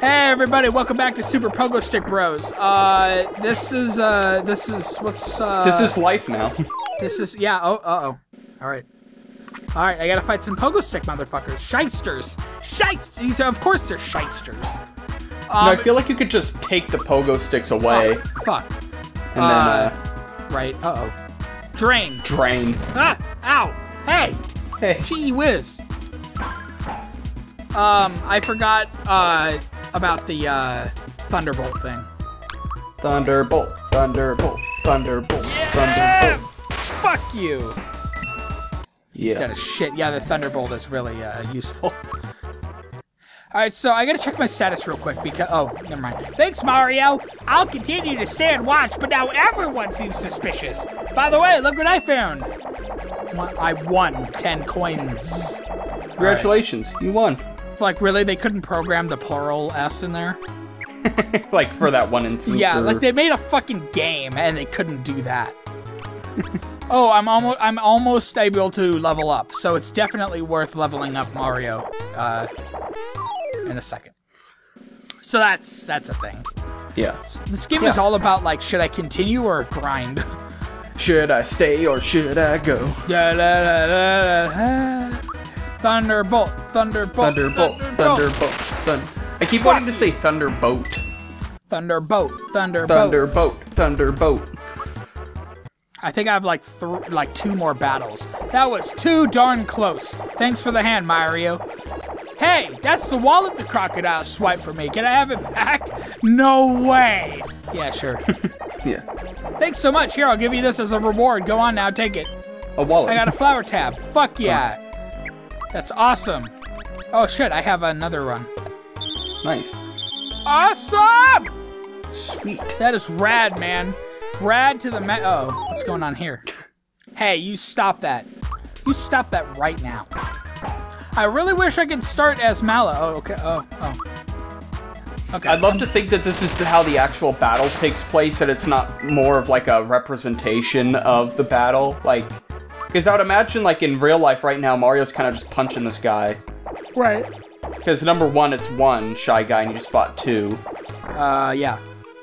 Hey everybody, welcome back to Super Pogo Stick Bros. Uh, this is uh, this is what's uh, This is life now. this is yeah. Oh, uh oh. All right, all right. I gotta fight some Pogo Stick motherfuckers, shysters, shyst. These are, of course, they're shysters. no, I feel like you could just take the pogo sticks away Oh, fuck. and then uh, Right. Uh oh. Drain. drain. Ah! Ow! Hey! Hey. Gee whiz. Um, I forgot uh about the uh Thunderbolt thing. Thunderbolt, thunderbolt, thunderbolt, Yeah! thunderbolt. Fuck you. Yeah. Instead of shit. Yeah, the Thunderbolt is really uh, useful. Alright, so I gotta check my status real quick because. Oh, never mind. Thanks, Mario! I'll continue to stay and watch, but now everyone seems suspicious. By the way, look what I found! I won 10 coins. Congratulations, you won. Like, really? They couldn't program the plural S in there? like for that one instance. Yeah, or- like they made a fucking game and they couldn't do that. oh, I'm almost I'm almost able to level up, so it's definitely worth leveling up Mario uh, in a second. So that's that's a thing. Yeah. This game is all about like, should I continue or grind? Should I stay or should I go? Da, da, da, Thunderbolt, Thunderbolt, Thunderbolt, thunderbolt, thun. I keep wanting to say thunderbolt. Thunderbolt, Thunderbolt. Thunderbolt, thunderbolt. I think I have like th- like two more battles. That was too darn close. Thanks for the hand, Mario. Hey, that's the wallet the crocodile swiped for me. Can I have it back? No way. Yeah, sure. Yeah. Thanks so much. Here, I'll give you this as a reward. Go on now, take it. A wallet. I got a flower tab. Fuck oh. yeah. That's awesome. Oh shit, I have another run. Nice. Awesome! Sweet. That is rad, man. Rad to the ma- Oh, what's going on here? Hey, you stop that. You stop that right now. I really wish I could start as Mallow. Oh, okay. Oh, oh. Okay. I'd love to think that this is how the actual battle takes place, and it's not more of like a representation of the battle. Like, because I would imagine, like in real life right now, Mario's kind of just punching this guy. Right. Because number one, it's one shy guy, and you just fought two. Uh, yeah.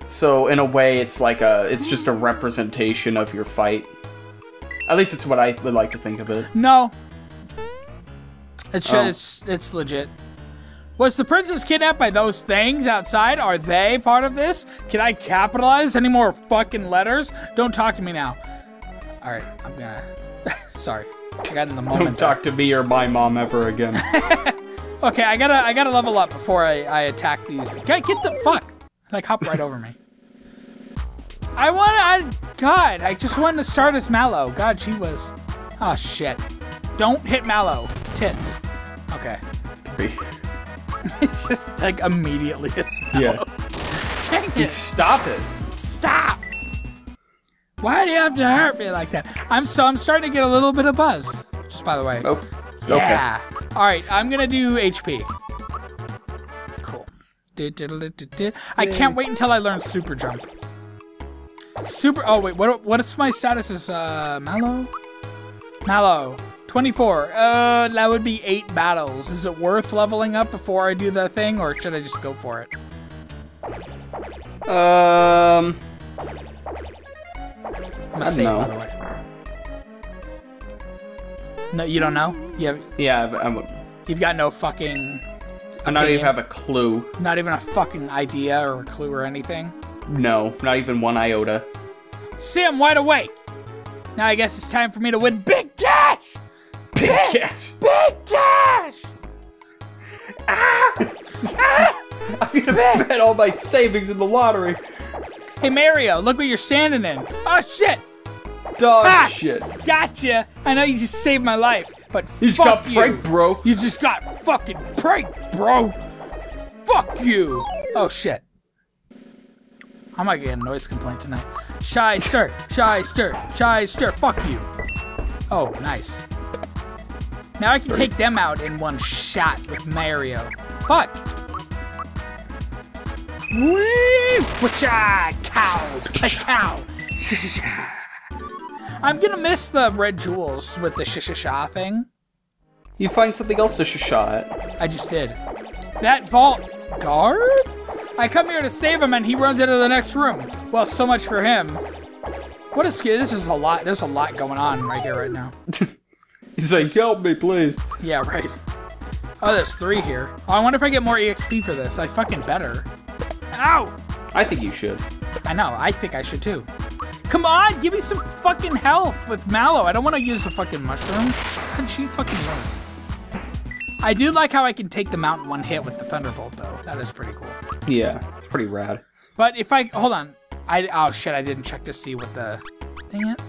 So in a way, it's like a, it's just a representation of your fight. At least it's what I would like to think of it. No. It's Oh. just, it's legit. Was the princess kidnapped by those things outside? Are they part of this? Can I capitalize any more fucking letters? Don't talk to me now. All right, I'm gonna. Sorry, I got in the moment. Don't talk to me or my mom ever again. Okay, I gotta, I gotta level up before I, I attack these. Get, get the fuck! Like hop right over me. I want, I, God, I just wanted to start as Mallow. God, she was. Oh shit! Don't hit Mallow. Tits. Okay. It's just like immediately hits yeah. Mallow. Dang it! Stop it. Stop! Why do you have to hurt me like that? I'm so I'm starting to get a little bit of buzz. Just by the way. Oh. Yeah. All right, I'm gonna do HP. Cool. I can't wait until I learn super jump. Super. Oh wait, what? What is my status? Is uh Mallow? Mallow. 24. Uh, that would be eight battles. Is it worth leveling up before I do the thing, or should I just go for it? Um. I'm I save, by the way. No, you don't know. You have, Yeah, I'm, you've got no fucking, I not even have a clue. not even a fucking idea or a clue or anything. No, not even one iota. See, I'm wide awake. Now I guess it's time for me to win big cash. Big cash. Big cash. Ah! I'm gonna bet all my savings in the lottery. Hey Mario, look what you're standing in. Oh shit! Dog Ah! shit. Gotcha. I know you just saved my life, but You just fuck got you. pranked, bro. You just got fucking pranked, bro. Fuck you. Oh shit. I might get a noise complaint tonight. Shyster, shy stir, shyster. Fuck you. Oh, nice. Now I can take them out in one shot with Mario. Fuck. Wee! Whatcha? Cow! A cow! I'm gonna miss the red jewels with the shishasha thing. You find something else to shot. I just did. That vault guard? I come here to save him and he runs into the next room. Well, so much for him. What is this is a lot there's a lot going on right here right now. He's like, help me, please. Yeah, right. Oh, there's three here. Oh, I wonder if I get more EXP for this. I fucking better. Ow! I think you should. I know, I think I should too. Come on, give me some fucking health with Mallow. I don't want to use a fucking mushroom. God, she fucking was. I do like how I can take the mountain one hit with the Thunderbolt, though. That is pretty cool. Yeah, it's pretty rad. But if I hold on, I oh shit, I didn't check to see what the dang it.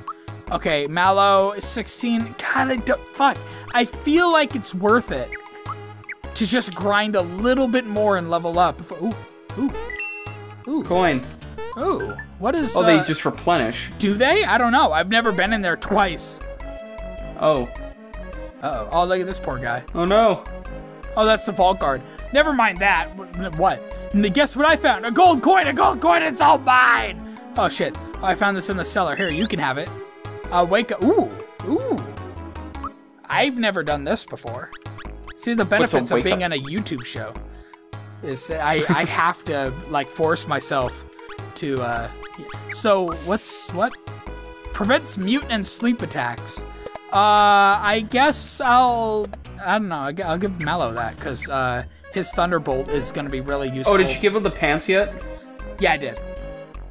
Okay, Mallow is 16. God, I don't fuck. I feel like it's worth it to just grind a little bit more and level up. Ooh, ooh, ooh, Coin. ooh. What is? Oh, they uh, just replenish. do they? I don't know. I've never been in there twice. Oh. Uh oh. Oh, look at this poor guy. Oh no. Oh, that's the vault guard. Never mind that. What? And guess what I found? A gold coin, a gold coin, it's all mine! Oh shit. Oh, I found this in the cellar. Here, you can have it. Uh, wake up. Ooh, ooh. I've never done this before. See, the benefits of being up? on a YouTube show is that I, I have to, like, force myself to, uh... So, what's, what? Prevents mutant and sleep attacks. Uh, I guess I'll, I don't know, I'll give Mallow that, because, uh, his Thunderbolt is going to be really useful. Oh, did you give him the pants yet? Yeah, I did.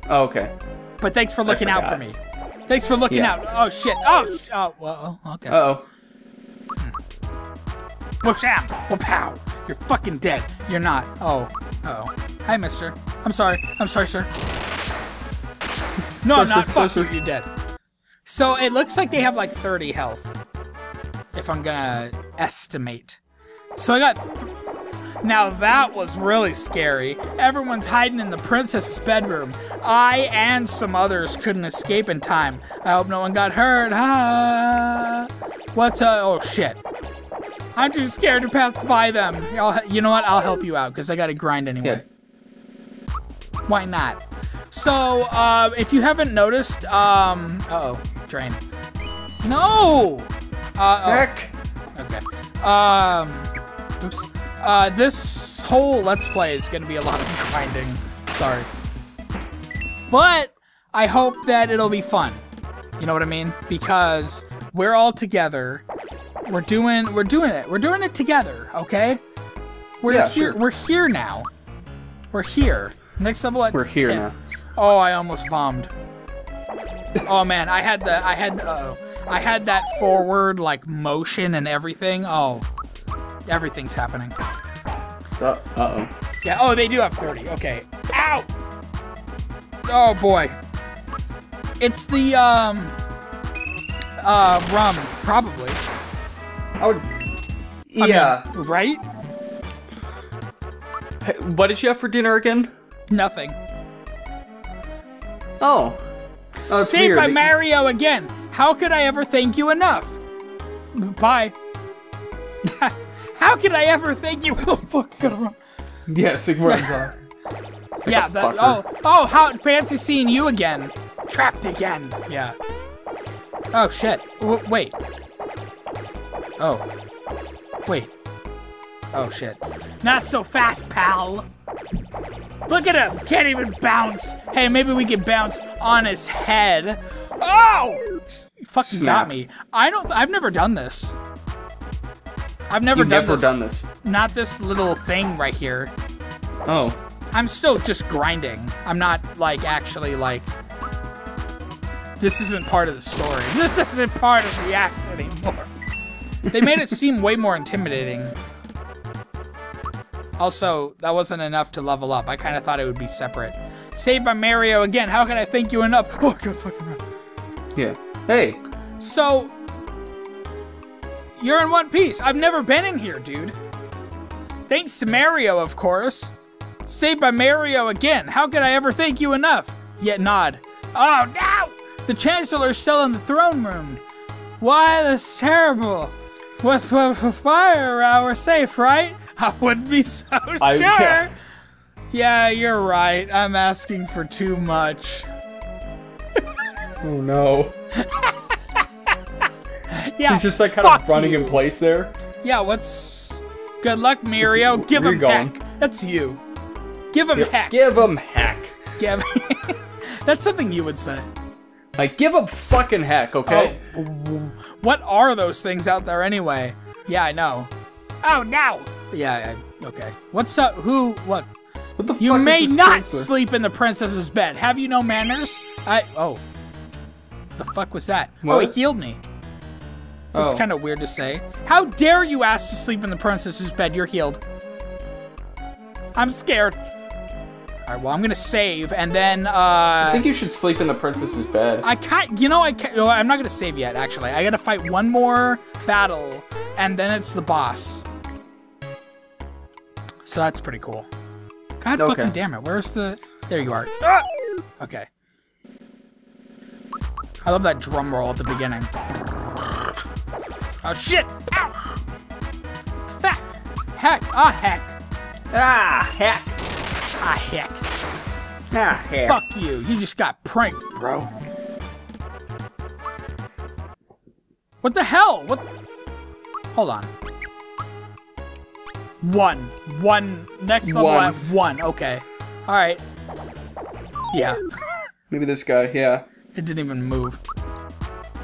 Oh, okay. But thanks for looking out for me. Thanks for looking Yeah. out. Oh, shit. Oh, sh- oh, well, oh, okay. Uh oh. Whoop-sham! Whoop-pow! You're fucking dead. You're not. Oh. Uh-oh. Hi, mister. I'm sorry. I'm sorry, sir. No, I'm not. Fuck you. You're dead. So it looks like they have like 30 health. If I'm gonna estimate. So I got. Th- now that was really scary. Everyone's hiding in the princess's bedroom. I and some others couldn't escape in time. I hope no one got hurt. Ah. What's uh? Oh shit. I'm too scared to pass by them. I'll, you know what? I'll help you out because I got to grind anyway. Yeah. Why not? So, uh, if you haven't noticed, um, uh oh, drain. No. Uh Heck. oh. Okay. Um. Oops. Uh, this whole let's play is gonna be a lot of grinding. Sorry. But I hope that it'll be fun. You know what I mean? Because we're all together. We're doing we're doing it. We're doing it together, okay? We're Yeah, here sure. we're here now. We're here. Next level at We're here 10. now. Oh, I almost vomed. oh man, I had the I had uh I had that forward like motion and everything. Oh, everything's happening. Uh oh. Yeah. Oh, they do have 30. Okay. Ow. Oh boy. It's the um uh rum probably I would. Yeah. right? Hey, what did you have for dinner again? Nothing. Oh. Oh, Saved weird. by Mario again. How could I ever thank you enough? Bye. How could I ever thank you? Oh fuck, I gotta run. Yes, it runs off. Yeah, a that, oh, oh, how fancy seeing you again. Trapped again. Yeah. Oh shit. W- wait. Oh. Wait. Oh shit. Not so fast, pal. Look at him. Can't even bounce. Hey, maybe we can bounce on his head. Oh! You fucking got me. I don't. I've never done this. I've never You've done never this. done this. Not this little thing right here. Oh. I'm still just grinding. I'm not like actually like. This isn't part of the story. This isn't part of the act anymore. They made it seem way more intimidating. Also, that wasn't enough to level up. I kind of thought it would be separate. Saved by Mario again. How can I thank you enough? Oh, God, fucking run. Yeah. Hey. So, you're in One Piece. I've never been in here, dude. Thanks to Mario, of course. Saved by Mario again. How could I ever thank you enough? Yet nod. Oh no! The Chancellor's still in the throne room. Why, that's terrible. With, with, with fire we're safe, right? I wouldn't be so I- sure. yeah. yeah, you're right. I'm asking for too much. Oh no. Yeah, He's just like kind of running you. in place there. Yeah, what's good luck, Mario? Give him going? back. That's you. Give him heck. Give him heck. Give. That's something you would say. Like, give him fucking heck, okay? Oh, what are those things out there anyway? Yeah, I know. Oh no. Yeah. I, okay. What's up? Who? What? What the You may not sleep in the princess's bed. Have you no manners? I. Oh. The fuck was that? Oh, he healed me. It's Oh. kind of weird to say. How dare you ask to sleep in the princess's bed? You're healed. I'm scared. All right, well, I'm gonna save, and then uh, I think you should sleep in the princess's bed. I can't. You know, I can't. Oh, I'm not gonna save yet. Actually, I gotta fight one more battle, and then it's the boss. So that's pretty cool. God Okay. fucking damn it! Where's the? There you are. Ah! Okay. I love that drum roll at the beginning. Oh shit! Ow! Fuck! Heck! Ah heck! ah, heck. Ah heck! Ah, heck. Fuck you! You just got pranked, bro. What the hell? What? Hold on. One. One. Next level One. at one. Okay. All right. Yeah. Maybe this guy, yeah. It didn't even move.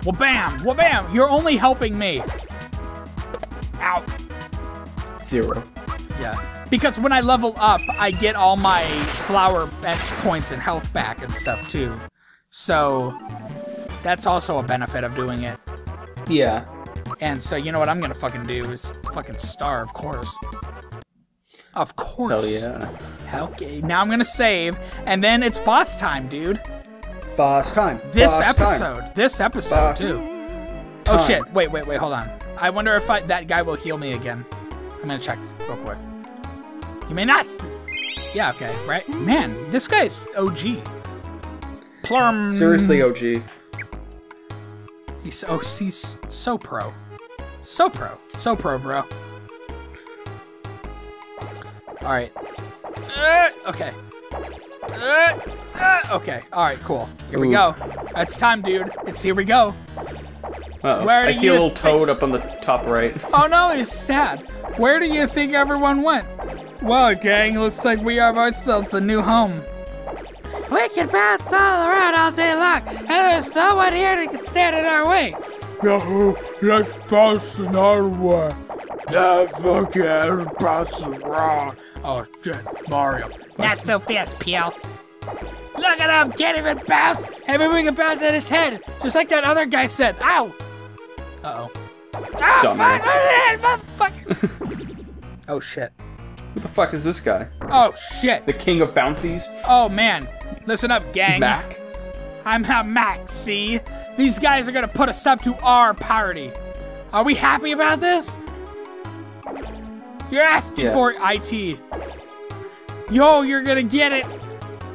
Well, bam! Well, bam! You're only helping me. Ow. Zero. Yeah. Because when I level up, I get all my flower and points and health back and stuff too. So that's also a benefit of doing it. Yeah. And so you know what I'm gonna fucking do is fucking star, of course. Of course. Hell course. yeah. Okay. Now I'm gonna save, and then it's boss time, dude. Boss time. This Boss episode. Time. This episode Boss too. Oh shit! Wait, wait, wait. Hold on. I wonder if I, that guy will heal me again. I'm gonna check real quick. You may not. Yeah. Okay. Right. Man, this guy is OG. Plum. Seriously, OG. He's oh, he's so pro. So pro. So pro, bro. All right. Uh, okay. Uh, uh, okay. All right. Cool. Here we go. It's time, dude. It's here we go. Uh-oh. Where I see you a little toad up on the top right. Oh no, he's sad. Where do you think everyone went? Well, gang, looks like we have ourselves a new home. We can bounce all around all day long, and there's no one here that can stand in our way. Yahoo, let's bounce in our way. Yeah, fuck yeah, let's bounce. Oh shit, Mario. Not so fast, Peel. Look at him, can't even bounce. Maybe we can bounce at his head, just like that other guy said. Ow! Uh-oh. Ah, Dumbass. fuck! Motherfucker! oh shit. Who the fuck is this guy? Oh shit. The king of bouncies? Oh man. Listen up, gang. Mack? I'm not Max, see? These guys are gonna put a up to our party. Are we happy about this? You're asking Yeah. for IT. Yo, you're gonna get it.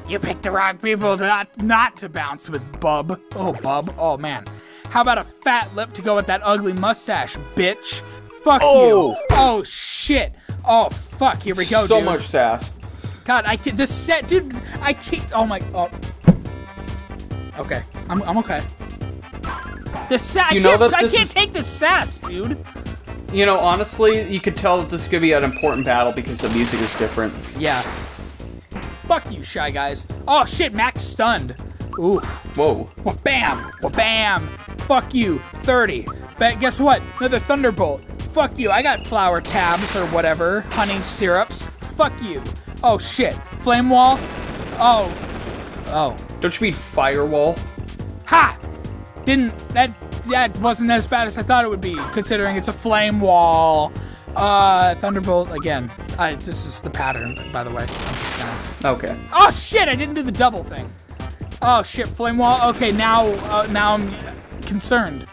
You picked the wrong people to not, not to bounce with, bub. Oh, bub. Oh, man. How about a fat lip to go with that ugly mustache, bitch? Fuck Oh. you. Oh, shit. Oh, fuck. Here we go, dude. so dude. much sass. God, I can't. This set, dude. I can't. Oh my. Oh. Okay, I'm, I'm okay. The sass. You I know can't, that I can't is- take the sass, dude. You know, honestly, you could tell that this is gonna be an important battle because the music is different. Yeah. Fuck you, shy guys. Oh shit, Mack's stunned. Ooh. Whoa. Well, bam. Well, bam. Fuck you. 30. But guess what? Another thunderbolt. Fuck you. I got flower tabs or whatever. Honey syrups. Fuck you. Oh shit. Flame wall. Oh. Oh. Don't you mean firewall? Ha! Didn't that that wasn't as bad as I thought it would be, considering it's a flame wall. Uh, thunderbolt again. I, this is the pattern, by the way. I'm just gonna. Okay. Oh shit! I didn't do the double thing. Oh shit! Flame wall. Okay, now uh, now I'm concerned.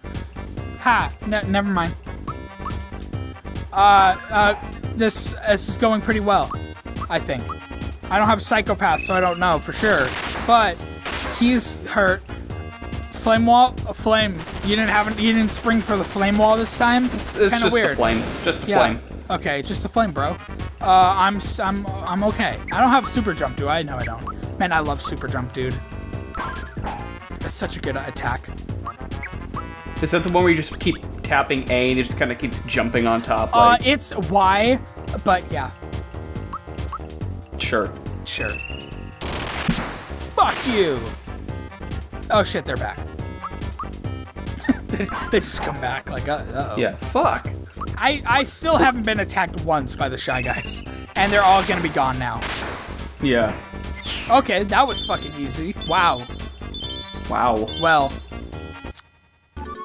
Ha! Ne- never mind. Uh, uh, this this is going pretty well, I think. I don't have psychopath, so I don't know for sure. But he's hurt. Flame wall, a flame. You didn't have you didn't spring for the flame wall this time. It's Kinda just weird. a flame. Just a Yeah. flame. Okay, just a flame, bro. Uh, I'm I'm I'm okay. I don't have super jump, do I? No, I don't. Man, I love super jump, dude. That's such a good attack. Is that the one where you just keep tapping A and it just kind of keeps jumping on top? Uh, it's Y, but yeah. Sure. Sure. Fuck you! Oh shit, they're back. they, they just come back like, uh, uh-oh. Yeah. Fuck. I, I still haven't been attacked once by the Shy Guys. And they're all gonna be gone now. Yeah. Okay, that was fucking easy. Wow. Wow. Well,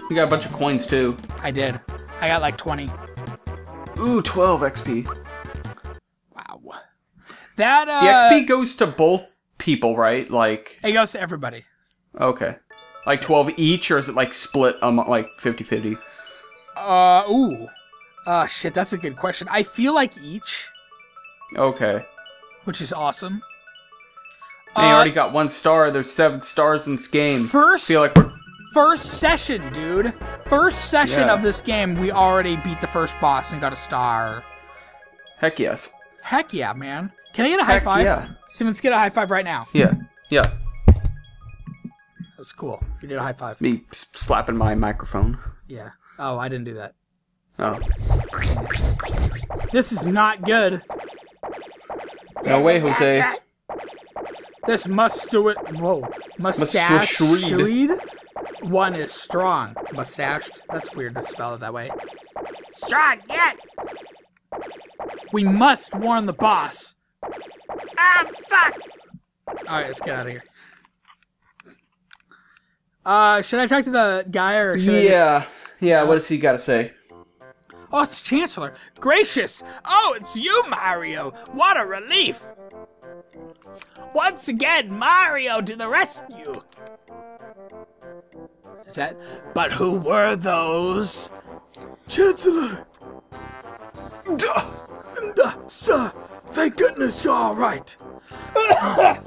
You got a bunch of coins too. I did. I got like 20. Ooh, 12 XP. Wow. That, uh... The XP goes to both people, right? Like, It goes to everybody. okay. Like 12 each, or is it like split, um, like 50 50? Uh, ooh. Uh, shit, that's a good question. I feel like each, Okay. which is awesome. They Uh, already got one star. There's seven stars in this game. First, feel like we're. first session, dude. First session Yeah. of this game, we already beat the first boss and got a star. Heck yes. Heck yeah, man. Can I get a high five? yeah. Let's get a high five right now. Yeah. Yeah. Was cool. You did a high five. Me slapping my microphone. Yeah. Oh, I didn't do that. Oh. This is not good. No way, Jose. This must do it. Whoa. Mustache. Mustachioed. One is strong. Mustached. That's weird to spell it that way. Strong, yeah. We must warn the boss. Ah, fuck. Alright, let's get out of here. Uh, should I talk to the guy or should I just- Yeah. Yeah, what does he got to say? Oh, it's Chancellor. Gracious. Oh, it's you, Mario. What a relief. Once again, Mario to the rescue. Is that? But who were those? Chancellor. Duh. Duh, sir, thank goodness you're all right.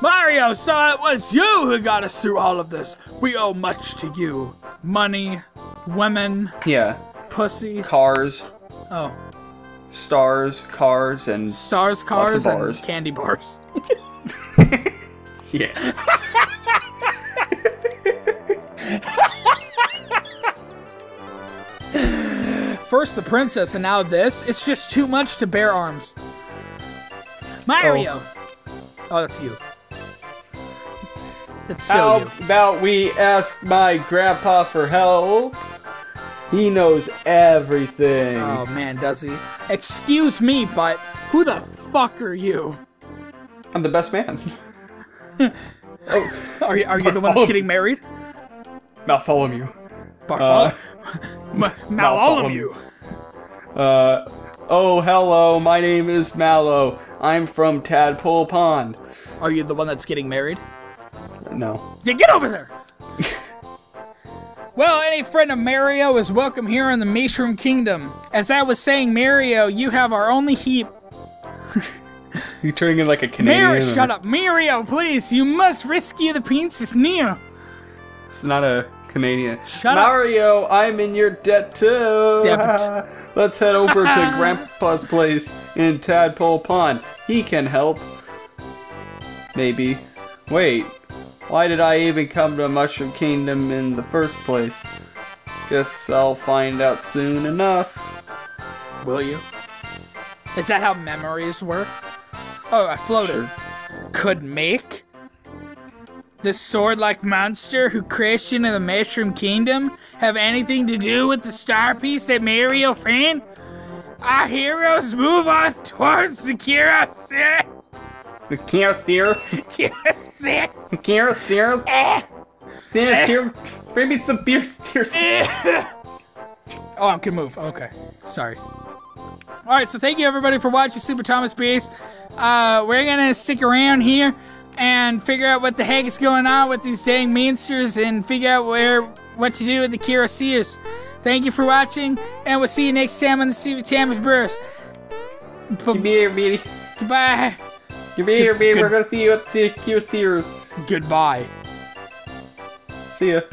Mario, so it was you who got us through all of this. We owe much to you. Money, women, Yeah. pussy. Cars, Oh, stars, cars, and. stars, cars, and candy bars. Yes. First the princess, and now this. It's just too much to bear arms. Mario. Oh, oh that's you. It's still How you. about we ask my grandpa for help? He knows everything. Oh man, does he? Excuse me, but who the fuck are you? I'm the best man. Are you, are you the one that's getting married? Bartholomew. Barthol- Ma- Malolomew. Uh, oh, hello, my name is Mallow. I'm from Tadpole Pond. Are you the one that's getting married? No. Yeah, get over there! well, any friend of Mario is welcome here in the Mushroom Kingdom. As I was saying, Mario, you have our only heap. You're turning in like a Canadian? Mario, or- shut up. Mario, please, you must rescue the Princess Nia. It's not a Canadian. Shut up. Mario, I'm in your debt too. Debit. Let's head over to Grandpa's place in Tadpole Pond. He can help. Maybe. Wait. Why did I even come to Mushroom Kingdom in the first place? Guess I'll find out soon enough. Will you? Is that how memories work? Oh, I floated. Sure. Could make? The sword-like monster who crashed into the Mushroom Kingdom have anything to do with the star piece that Mario found? Our heroes move on towards the Kira 6. The Kira Sears. Kira 6. Kira Sears. Eh. Sears. Maybe it's the beer Sears. Oh, I can move. Okay. Sorry. All right, so thank you everybody for watching Super Thomas Base. Uh, we're gonna stick around here and figure out what the heck is going on with these dang monsters and figure out where what to do with the Kira Sears. Thank you for watching, and we'll see you next time on the Super Thomas Brewers. Come here, Beanie. Goodbye. Come here, baby. Good- We're gonna see you at the Sears. Goodbye. See ya.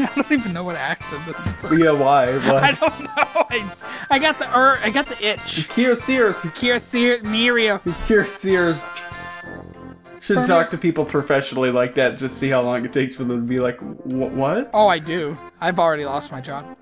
I don't even know what accent that's supposed Yeah, to. why? I don't know. I, I got the er, I got the itch. Kira Sears. Kira Sears, Mario. Kira Sears. Should talk to people professionally like that. Just see how long it takes for them to be like, what? Oh, I do. I've already lost my job.